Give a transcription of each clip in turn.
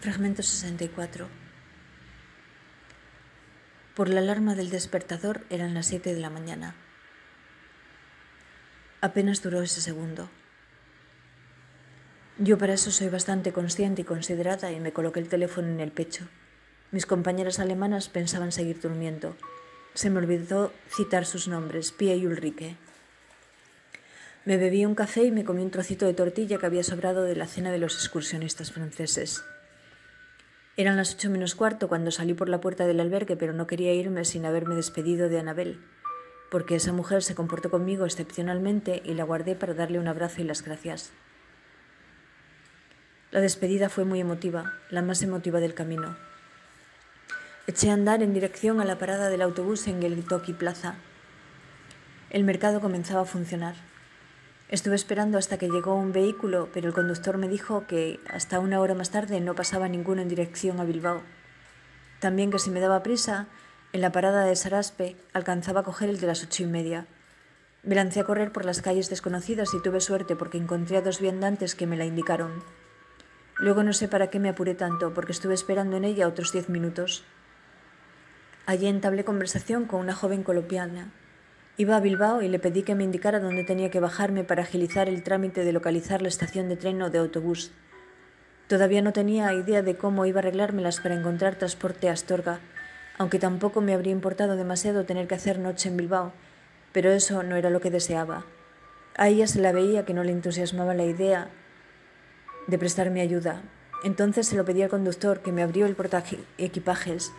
Fragmento 64. Por la alarma del despertador eran las 7 de la mañana. Apenas duró ese segundo. Yo para eso soy bastante consciente y considerada y me coloqué el teléfono en el pecho. Mis compañeras alemanas pensaban seguir durmiendo. Se me olvidó citar sus nombres, Pia y Ulrike. Me bebí un café y me comí un trocito de tortilla que había sobrado de la cena de los excursionistas franceses. Eran las ocho menos cuarto cuando salí por la puerta del albergue, pero no quería irme sin haberme despedido de Anabel, porque esa mujer se comportó conmigo excepcionalmente y la guardé para darle un abrazo y las gracias. La despedida fue muy emotiva, la más emotiva del camino. Eché a andar en dirección a la parada del autobús en Gelitoki Plaza. El mercado comenzaba a funcionar. Estuve esperando hasta que llegó un vehículo, pero el conductor me dijo que hasta una hora más tarde no pasaba ninguno en dirección a Bilbao. También que si me daba prisa, en la parada de Saraspe alcanzaba a coger el de las ocho y media. Me lancé a correr por las calles desconocidas y tuve suerte porque encontré a dos viandantes que me la indicaron. Luego no sé para qué me apuré tanto, porque estuve esperando en ella otros diez minutos. Allí entablé conversación con una joven colombiana Iba a Bilbao y le pedí que me indicara dónde tenía que bajarme para agilizar el trámite de localizar la estación de tren o de autobús. Todavía no tenía idea de cómo iba a arreglármelas para encontrar transporte a Astorga, aunque tampoco me habría importado demasiado tener que hacer noche en Bilbao, pero eso no era lo que deseaba. A ella se la veía que no le entusiasmaba la idea de prestarme ayuda. Entonces se lo pedí al conductor que me abrió el equipajes.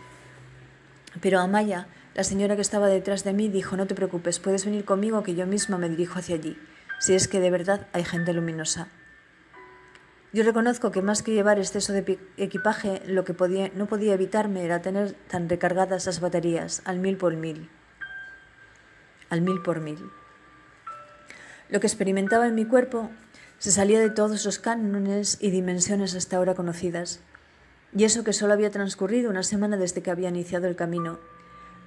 Pero a Maya la señora que estaba detrás de mí dijo, no te preocupes, puedes venir conmigo que yo misma me dirijo hacia allí, si es que de verdad hay gente luminosa. Yo reconozco que más que llevar exceso de equipaje, lo que no podía evitarme era tener tan recargadas las baterías, al mil por mil. Al mil por mil. Lo que experimentaba en mi cuerpo se salía de todos los cánones y dimensiones hasta ahora conocidas. Y eso que solo había transcurrido una semana desde que había iniciado el camino,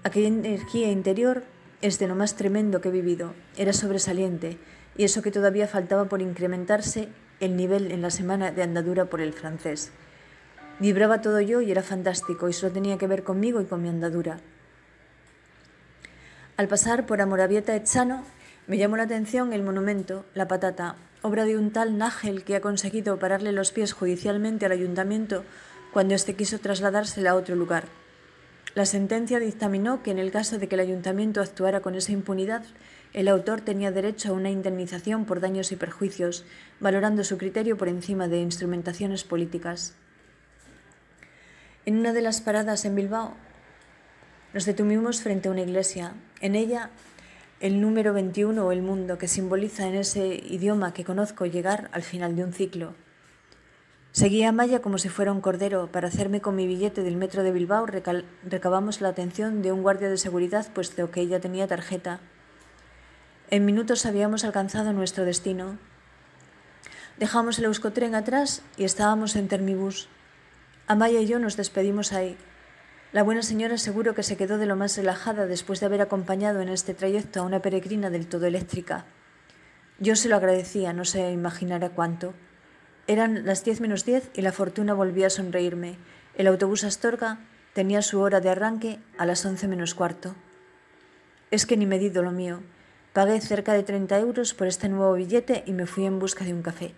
Aquella energía interior es de lo más tremendo que he vivido. Era sobresaliente y eso que todavía faltaba por incrementarse el nivel en la semana de andadura por el francés. Vibraba todo yo y era fantástico y solo tenía que ver conmigo y con mi andadura. Al pasar por Amorabieta Echano, me llamó la atención el monumento, la patata, obra de un tal Nágel que ha conseguido pararle los pies judicialmente al ayuntamiento cuando éste quiso trasladársela a otro lugar. La sentencia dictaminó que en el caso de que el ayuntamiento actuara con esa impunidad, el autor tenía derecho a una indemnización por daños y perjuicios, valorando su criterio por encima de instrumentaciones políticas. En una de las paradas en Bilbao, nos detuvimos frente a una iglesia. En ella, el número 21 o el mundo, que simboliza en ese idioma que conozco llegar al final de un ciclo. Seguía a Maya como si fuera un cordero. Para hacerme con mi billete del metro de Bilbao recabamos la atención de un guardia de seguridad, puesto que ella tenía tarjeta. En minutos habíamos alcanzado nuestro destino. Dejamos el Euskotren atrás y estábamos en Termibus. Amaya y yo nos despedimos ahí. La buena señora seguro que se quedó de lo más relajada después de haber acompañado en este trayecto a una peregrina del todo eléctrica. Yo se lo agradecía, no se imaginara cuánto. Eran las diez menos diez y la fortuna volvía a sonreírme. El autobús Astorga tenía su hora de arranque a las once menos cuarto. Es que ni medido lo mío. Pagué cerca de treinta euros por este nuevo billete y me fui en busca de un café.